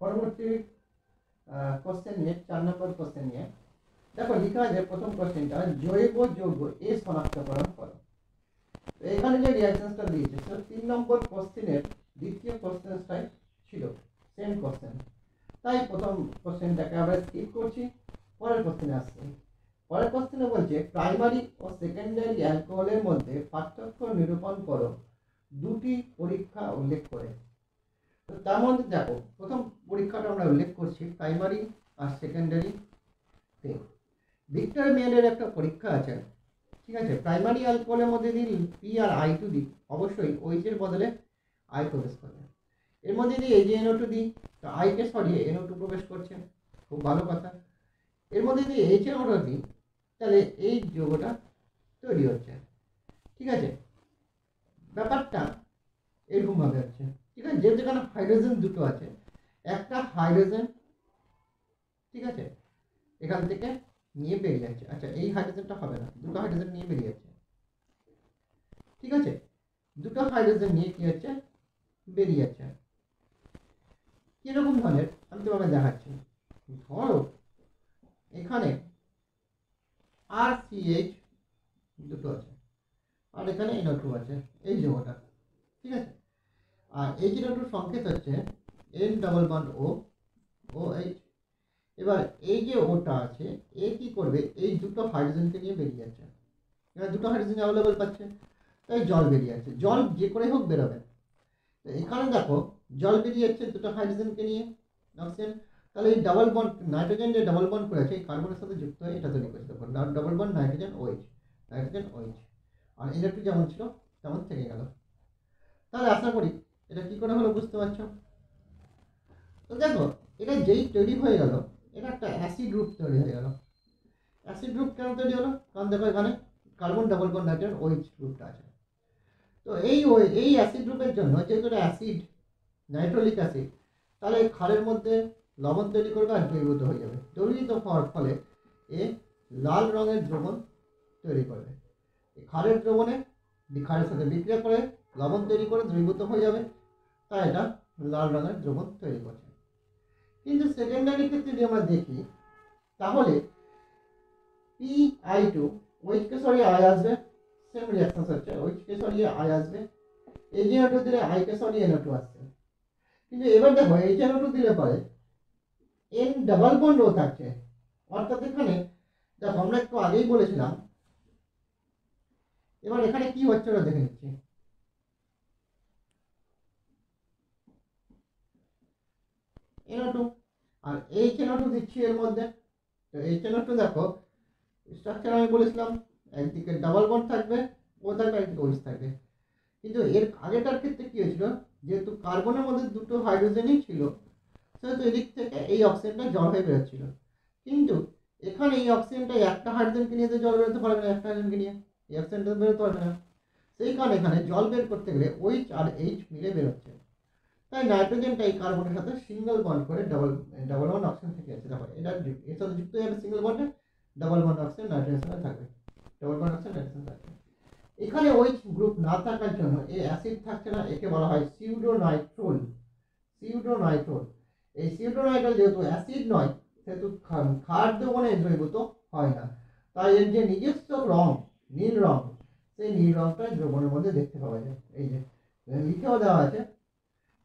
পরবর্তী কোশ্চেন নিয়ে, চার নম্বর কোশ্চেন নিয়ে। দেখো, লিখা আছে প্রথম কোশ্চেনটা জৈব যৌগ, এ শনাক্তকরণ করো। তো এখানে যে রিয়াকশনসটা দিয়েছে, সেটা তিন নম্বর কোশ্চেনের দ্বিতীয় কোশ্চেনটাই ছিল সেম কোশ্চেন তাই প্রথম কোশ্চেনটাকে আমরা স্কিপ করছি, পরের কোশ্চেনে আসছি। পরের কোশ্চেনে বলছে প্রাইমারি ও সেকেন্ডারি অ্যালকোহলের মধ্যে পার্থক্য নিরূপণ করো। দুটি পরীক্ষা উল্লেখ করে। তো তার মধ্যে দেখো, প্রথম পরীক্ষাটা আমরা উল্লেখ করছি প্রাইমারি আর সেকেন্ডারি ভিক্টর মেয়ের একটা পরীক্ষা আছে, ঠিক আছে? প্রাইমারি অ্যালকোহলের মধ্যে যদি পি আর আই টু দিই অবশ্যই ওইচের বদলে আই প্রবেশ করবে। এর মধ্যে যদি এই যে এনও টু দিই তো আইকে সরিয়ে এনও টু প্রবেশ করছে, খুব ভালো কথা। এর মধ্যে যদি এইচ এর অর্ডার দিই তাহলে এই যোগটা তৈরি হচ্ছে, ঠিক আছে? ব্যাপারটা এরকমভাবে হচ্ছে। ঠিক আছে যেহেতু এখানে হাইড্রোজেন দুটো আছে, একটা হাইড্রোজেন ঠিক আছে? এখান থেকে নিয়ে বেরিয়ে যাচ্ছে। আচ্ছা এই হাইড্রোজেনটা হবে না, দুটো হাইড্রোজেন নিয়ে বেরিয়ে যাচ্ছে। ঠিক আছে? দুটো হাইড্রোজেন নিয়ে কি হচ্ছে? বেরিয়ে যাচ্ছে। কীরকম ধরনের? আমি তোমাকে দেখাচ্ছি। ধরো, এখানে আর সি এইচ দুটো আছে, আর এখানে এনও টু আছে, এই যোগটা ঠিক আছে? আর এই যে টু সংকেত হচ্ছে এন ডাবল বন্ড ও ও এইচ এবার এই যে ওটা আছে, এ কি করবে? এই দুটো হাইড্রোজেনকে নিয়ে বেরিয়ে যাচ্ছে। এবার দুটো হাইড্রোজেন অ্যাভেলেবেল পাচ্ছে, তাই জল বেরিয়ে যাচ্ছে। জল যে করে হোক বেরোবে। তো এখানে দেখো, জল বেরিয়ে যাচ্ছে দুটো হাইড্রোজেনকে নিয়ে অক্সিজেন তাহলে এই ডাবল বন্ড নাইট্রোজেন যে ডাবল বন্ড করেছে এই কার্বনের সাথে যুক্ত হয়ে এটা তৈরি করেছে দেখো double bond nitrogen OH nitrogen OH আর ইলেকট্রিক যেমন ছিল, তেমন থেকে গেল। তাহলে আশা করি এটা কি করে হলো বুঝতে পারছ? তো দেখো, এটা যেই তৈরি হয়ে গেল, এটা একটা অ্যাসিড গ্রুপ তৈরি হয়ে গেল। অ্যাসিড গ্রুপ কেন তৈরি হলো? কারণ দেখো এখানে carbon double bond nitrogen OH গ্রুপটা আছে। তো এই ওই এই অ্যাসিড গ্রুপের জন্য যেহেতু এটা অ্যাসিড নাইট্রোলিক অ্যাসিড তাহলে এই ক্ষারের মধ্যে লবণ তৈরি করবে আর দ্রবীভূত হয়ে যাবে। দ্রবীভূত হওয়ার ফলে এ লাল রঙের দ্রবণ তৈরি করবে। এই ক্ষারের দ্রবণে ক্ষারের সাথে বিক্রিয়া করে লবণ তৈরি করে দ্রবীভূত হয়ে যাবে। তাই এটা লাল রঙের দ্রবণ তৈরি করছে। কিন্তু সেকেন্ডারি ক্ষেত্রে যদি আমরা দেখি, তাহলে পি আই টু ওইচকে সরিয়ে আই আসবে? সেম রিয়াকশন হচ্ছে। ওইচকে সরিয়ে আই আসবে? এই যে টু দিলে আইকে সরিয়ে এনও টু আসছে। কিন্তু এবার দেখো, এই যে টু দিলে পরে এন ডাবল বন্ড ও থাকছে। অর্থাৎ এখানে, দেখো আমরা একটু আগেই বলেছিলাম, এবার এখানে কি হচ্ছে ওটা দেখে নিচ্ছি। এনও টু আর এই চেনো টু দিচ্ছি এর মধ্যে। তো এই চেনো টু দেখো স্ট্রাকচার আমি বলেছিলাম একদিকে ডাবল বন্ড থাকবে ও থাকবে একদিকে ওইস থাকবে। কিন্তু এর আগেটার ক্ষেত্রে কি হয়েছিল, যেহেতু কার্বনের মধ্যে দুটো হাইড্রোজেনই ছিল, সেহেতু এদিক থেকে এই অক্সিজেনটা জল হয়ে বেরোচ্ছিল। কিন্তু এখানে এই অক্সিজেনটা একটা হাইড্রোজেনকে নিয়ে তো জল বেরোতে পারবে না, একটা হাইড্রোজেনকে নিয়ে। এই অক্সিজেনটা বেরোতে পারবে না। সেই কারণে এখানে জল বের করতে গেলে ওইচ আর এইচ মিলে বেরোচ্ছে। তাই নাইট্রোজেনটা এই কার্বনের সাথে সিঙ্গেল বন্ড করে ডাবল ডাবল বন্ড অক্সিজেন থেকে আছে। দেখো, এটা এর সাথে যুক্ত হয়ে যাবে সিঙ্গেল বন্ডে ডাবল বন্ড অক্সিজেন নাইট্রোজেনের সাথে থাকবে। ডাবল বন্ড অক্সিজেন নাইট্রোজেন থাকবে। এখানে ওই গ্রুপ না থাকার জন্য এই অ্যাসিড থাকছে না, একে বলা হয় সিউডোনাইট্রোল সিউডোনাইট্রোল এই সিউডোনাইট্রোল যেহেতু অ্যাসিড নয়, সেহেতু খা- ক্ষার দ্রবণে দ্রবীভূত হয় না। তাই এর যে নিজস্ব রং, নীল রং, সেই নীল রংটা দ্রবণের মধ্যে দেখতে পাওয়া যায়। এই যে, লিখেও দেওয়া আছে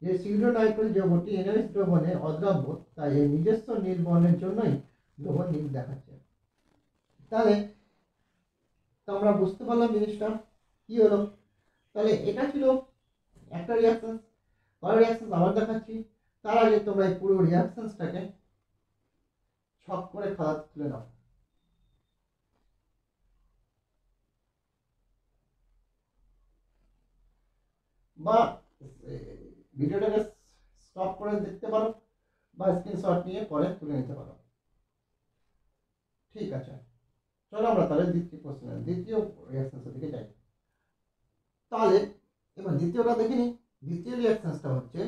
যে সিউডোনাইট্রোল যৌগটি এনএস দ্রবণে অদ্রাব্য, তাই এর নিজস্ব নীল বর্ণের জন্যই দ্রবণ নীল দেখাচ্ছে। তাহলে আমরা বুঝতে পারলাম জিনিসটা, কি হলো? তাহলে এটা ছিল একটা রিয়াকশন পরের রিয়াকশন আবার দেখাচ্ছি। তার আগে তোমরা এই পুরো রিয়াকশনসটাকে ছক করে খাতা তুলে নাও। বা ভিডিওটাকে স্টপ করে দেখতে পারো বা স্ক্রিনশট নিয়ে পরে তুলে নিতে পারো। ঠিক আছে। চলো আমরা তাহলে দ্বিতীয় প্রশ্ন দ্বিতীয় রিয়াকশনসের দিকে যাই। তাহলে এবার দ্বিতীয়টা দেখে নিই। দ্বিতীয় রিয়াকশনসটা হচ্ছে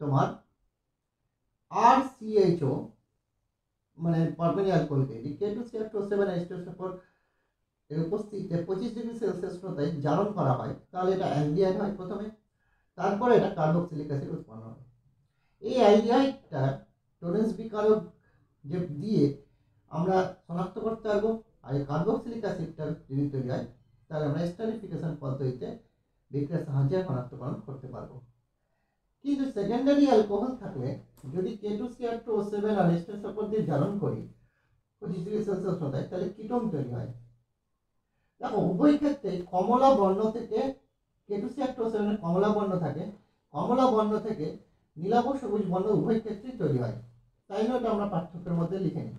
তোমার আর সিএইচও মানে পারমানি অ্যালকোহলকে K two C two seven H two four এর উপস্থিতিতে পঁচিশ ডিগ্রি সেলসিয়াস উষ্ণতায় জারণ করা হয়? তাহলে এটা অ্যালডিহাইড হয় প্রথমে। তারপরে এটা কার্বক্সিলিক অ্যাসিড উৎপন্ন হয়। এই অ্যালডিহাইডটা টোরেন্স বিকারক যে দিয়ে আমরা শনাক্ত করতে পারব, আর এই কার্বক্সিলিক অ্যাসিডটা যদি তৈরি হয়, তাহলে আমরা স্টারিফিকেশন পদ্ধতিতে বিক্রিয়ার সাহায্যে শনাক্তকরণ করতে পারব। কিন্তু সেকেন্ডারি অ্যালকোহল থাকলে যদি K two C R two O seven আর এস্টের সাপোর্ট দিয়ে জ্বালন করি, পঁচিশ ডিগ্রি সেলসিয়াস তাহলে কিটোন তৈরি হয়। দেখো, উভয় ক্ষেত্রে কমলা বর্ণ থেকে K two C R two O সেভেনের কমলা বর্ণ থাকে। কমলা বর্ণ থেকে নীলাভ সবুজ বর্ণ উভয় ক্ষেত্রেই তৈরি হয়। তাই ওটা আমরা পার্থক্যের মধ্যে লিখে নিই।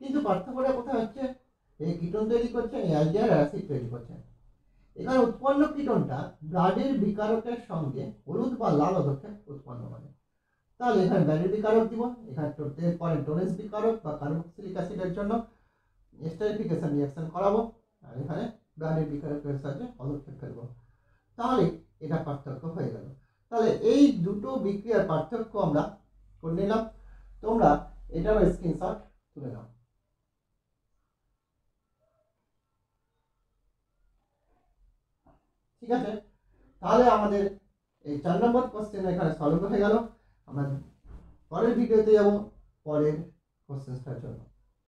কিন্তু পার্থক্যটা কোথায় হচ্ছে? এই কিটোন তৈরি করছে অ্যালডিহাইড অ্যাসিড তৈরি করছে। এখানে উৎপন্ন কিটোনটা ব্লাডের বিকারকের সঙ্গে হলুদ বা লাল অধক্ষেপ উৎপন্ন করে। তাহলে এখানে ব্যাডের বিকারক দিব। এখানে এরপরে টোরেন্স বিকারক বা কার্বক্সিলিক অ্যাসিডের জন্য স্টারিফিকেশন রিয়াকশন করাবো। আর এখানে ব্লাডের বিকারকের সাহায্যে পদক্ষেপ ফেলব। তাহলে এটা পার্থক্য হয়ে গেল। তাহলে এই দুটো বিক্রিয়ার পার্থক্য আমরা করে নিলাম। তোমরা এটার স্ক্রিনশট তুলে নাও। ঠিক আছে? তাহলে আমাদের এই চার নম্বর কোশ্চেন এখানে সলভ হয়ে গেল। আমরা পরের ভিডিওতে যাব, পরের কোশ্চেনটার জন্য।